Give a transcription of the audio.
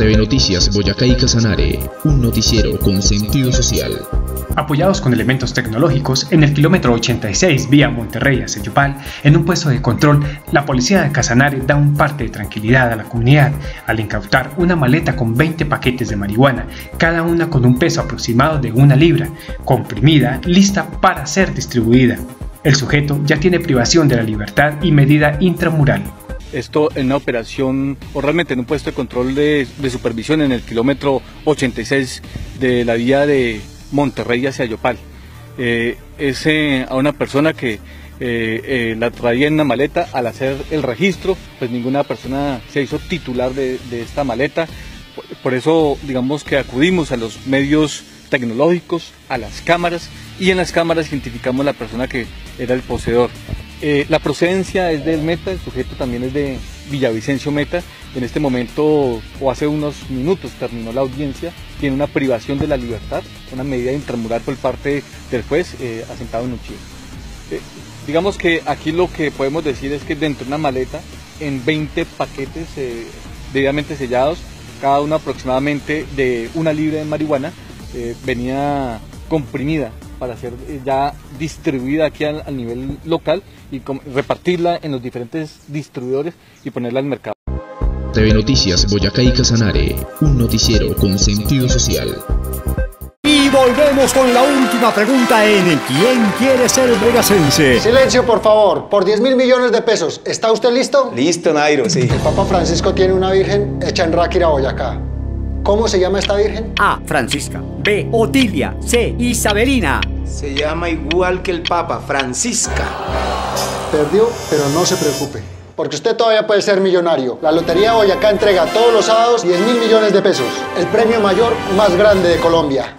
TV Noticias Boyacá y Casanare, un noticiero con sentido social. Apoyados con elementos tecnológicos, en el kilómetro 86 vía Monterrey a Seyupal, en un puesto de control, la policía de Casanare da un parte de tranquilidad a la comunidad al incautar una maleta con 20 paquetes de marihuana, cada una con un peso aproximado de una libra, comprimida, lista para ser distribuida. El sujeto ya tiene privación de la libertad y medida intramural. Esto en una operación o realmente en un puesto de control de, supervisión en el kilómetro 86 de la vía de Monterrey hacia Yopal. Eh, es eh, a una persona que eh, la traía en una maleta. Al hacer el registro, pues ninguna persona se hizo titular de, esta maleta. por, eso, digamos que acudimos a los medios tecnológicos, a las cámaras y en las cámaras identificamos la persona que era el poseedor. Eh, la procedencia es del Meta, el sujeto también es de Villavicencio Meta. En este momento, o hace unos minutos, terminó la audiencia. Tiene una privación de la libertad, una medida intramural por parte del juez eh, asentado en un. Eh, digamos que aquí lo que podemos decir es que dentro de una maleta, en 20 paquetes debidamente sellados, cada uno aproximadamente de una libra de marihuana, venía comprimida para ser eh, ya distribuida aquí al, nivel local y repartirla en los diferentes distribuidores y ponerla al mercado. TV Noticias Boyacá y Casanare, un noticiero con sentido social. Y volvemos con la última pregunta en ¿Quién quiere ser vegasense? Silencio, por favor. Por 10 mil millones de pesos. ¿Está usted listo? Listo, Nairo, sí. El Papa Francisco tiene una virgen hecha en Ráquira, Boyacá. ¿Cómo se llama esta virgen? A. Francisca. B. Otilia. C. Isabelina. Se llama igual que el Papa, Francisca. Perdió, pero no se preocupe. Porque usted todavía puede ser millonario. La Lotería Boyacá entrega todos los sábados 10 mil millones de pesos. El premio mayor más grande de Colombia.